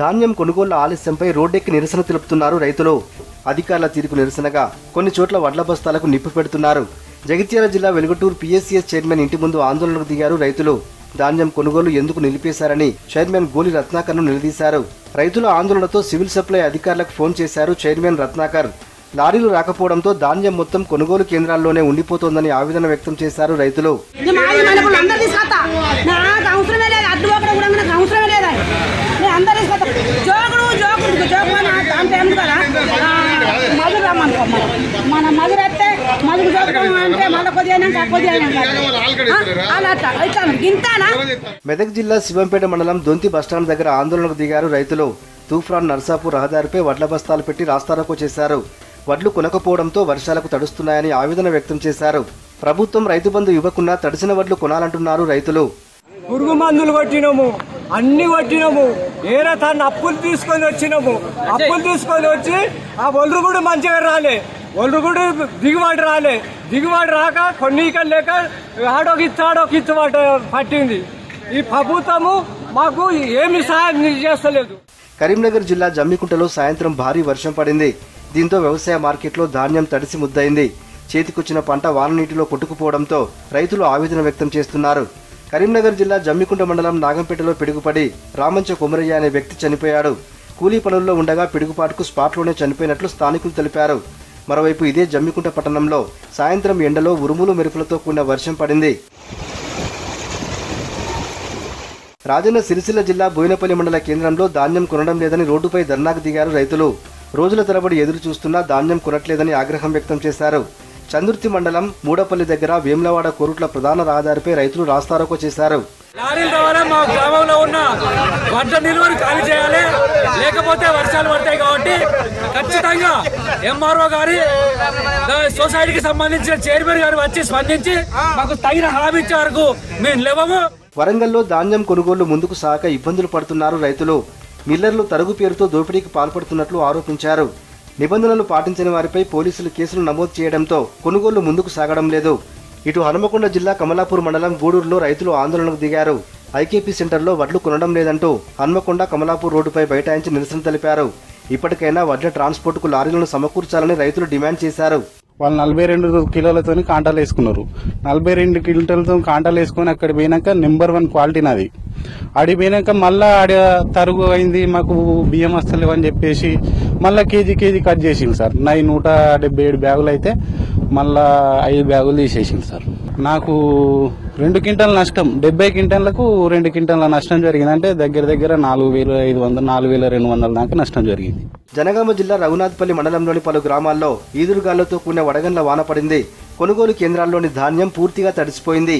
ధాన్యం కొనుగోళ్ళ ఆలస్యంపై రోడ్డెక్కి నిరసన తెలుపుతున్నారు రైతులు. అధికారుల తీరుకు నిరసనగా కొన్ని చోట్ల వడ్ల బస్తాలకు నిప్పు పెడుతున్నారు. జగిత్యాల జిల్లా వెలుగుటూరు పీఎస్సీఎస్ చైర్మన్ ఇంటి ముందు ఆందోళనకు దిగారు రైతులు. ధాన్యం కొనుగోలు ఎందుకు నిలిపేశారని చైర్మన్ గోలి రత్నాకర్ను నిలదీశారు. రైతుల ఆందోళనతో సివిల్ సప్లై అధికారులకు ఫోన్ చేశారు చైర్మన్ రత్నాకర్. లారీలు రాకపోవడంతో ధాన్యం మొత్తం కొనుగోలు కేంద్రాల్లోనే ఉండిపోతోందని ఆవేదన వ్యక్తం చేశారు రైతులు. మనం. మధుర వస్తే మధుకు అంటే మళ్ళీ కొద్దిగా గింతానా మెదక్ జిల్లా శివంపేట మండలం దొంతి బస్టాండ్ దగ్గర ఆందోళనకు దిగారు రైతులు. తూఫాన్ నర్సాపూర్ రహదారిపై వడ్ల బస్తాలు పెట్టి రాస్తారోకో చేశారు. వడ్లు కొనకపోవడంతో వర్షాలకు తడుస్తున్నాయని ఆవేదన వ్యక్తం చేశారు. ప్రభుత్వం రైతు బంధు ఇవ్వకుండా తడిసిన వడ్లు కొనాలంటున్నారు రైతులు. పురుగు మందులు కొట్టినాము అన్ని కొట్టినాము ఏరే తను అప్పులు తీసుకొని వచ్చినాము. అప్పులు తీసుకొని వచ్చి ఆ ఒళ్ళు కూడా మంచిగా రాలే. వాళ్ళు కూడా దిగుబాటు రాలే. దిగుబాటు రాక కొన్ని లేక ఆడోకి ఇచ్చాడోకి పట్టింది. ఈ ప్రభుత్వము మాకు ఏమి సహాయం చేస్తలేదు. కరీంనగర్ జిల్లా జమ్మికుంటలో సాయంత్రం భారీ వర్షం పడింది. దీంతో వ్యవసాయ మార్కెట్లో ధాన్యం తడిసి ముద్దయింది. చేతికొచ్చిన పంట వాన నీటిలో కొట్టుకుపోవడంతో రైతులు ఆవేదన వ్యక్తం చేస్తున్నారు. కరీంనగర్ జిల్లా జమ్మికుంట మండలం నాగంపేటలో పిడుగుపడి రామంచ కొమరయ్య అనే వ్యక్తి చనిపోయాడు. కూలీ పనుల్లో ఉండగా పిడుగుపాటుకు స్పాట్లోనే చనిపోయినట్లు స్థానికులు తెలిపారు. మరోవైపు ఇదే జమ్మికుంట పట్టణంలో సాయంత్రం ఎండలో ఉరుములు మెరుపులతో కూడిన వర్షం పడింది. రాజన్న సిరిసిల్ల జిల్లా బోయినపల్లి మండల కేంద్రంలో ధాన్యం కొనడం లేదని రోడ్డుపై ధర్నాకు దిగారు రైతులు. రోజుల తరబడి ఎదురు చూస్తున్నా ధాన్యం కొనట్లేదని ఆగ్రహం వ్యక్తం చేశారు. చందుర్తి మండలం మూడపల్లి దగ్గర వేములవాడ కోరుట్ల ప్రధాన రహదారిపై రైతులు రాస్తారోకో చేశారు. లారీల ద్వారా మా గ్రామంలో ఉన్న వడ్ల నిల్వలు ఖాళీ చేయాలి. లేకపోతే వర్షాలు పడతాయి కాబట్టి ఖచ్చితంగా ఎంఆర్ఓ గారి సొసైటీకి సంబంధించిన చైర్మన్ గారు వచ్చి స్పందించి మాకు తగిన హామీ ఇచ్చే వరకు మేము లేవము. వరంగల్లో ధాన్యం కొనుగోలు ముందుకు సాక ఇబ్బందులు పడుతున్నారు రైతులు. మిల్లర్లు తరుగు పేరుతో దోపిడీకి పాల్పడుతున్నట్లు ఆరోపించారు. నిబంధనలు పాటించని వారిపై పోలీసులు కేసులు నమోదు చేయడంతో కొనుగోళ్ళు ముందుకు సాగడం లేదు. ఇటు హనుమకొండ జిల్లా కమలాపూర్ మండలం గూడూరులో రైతులు ఆందోళనకు దిగారు. ఐకేపీ సెంటర్లో వడ్లు కొనడం లేదంటూ హన్మకొండ కమలాపూర్ రోడ్డుపై బైఠాయించి నిరసన తెలిపారు. ఇప్పటికైనా వడ్ల ట్రాన్స్పోర్ట్కు లారీలను సమకూర్చాలని రైతులు డిమాండ్ చేశారు. వాళ్ళు నలభై రెండు కిలోలతో కాంటాలు వేసుకున్నారు. నలభై రెండు కిలోలతో కాంటాలు వేసుకొని అక్కడ పోయినాక నెంబర్ వన్ క్వాలిటీ నాది. ఆడి పోయినాక మళ్ళా ఆడ తరుగు అయింది మాకు బియ్యం వస్తలేవు అని చెప్పేసి మళ్ళా కేజీ కేజీ కట్ చేసింది సార్. నా నూట డెబ్బై ఏడు బ్యాగులు అయితే మళ్ళా ఐదు బ్యాగులు తీసేసింది సార్. నాకు రెండు క్వింటల్ నష్టం డెబ్బై క్వింటాలకు రెండు క్వింటాల నష్టం జరిగింది. అంటే దగ్గర దగ్గర నాలుగు వేల ఐదు వందలు నాలుగు వేల రెండు వందల దాకా నష్టం జరిగింది. జనగామ జిల్లా రఘునాథ్పల్లి మండలంలోని పలు గ్రామాల్లో ఈదురుగాళ్ళతో కూడిన వడగండ్ల వాన పడింది. కొనుగోలు కేంద్రాల్లోని ధాన్యం పూర్తిగా తడిసిపోయింది.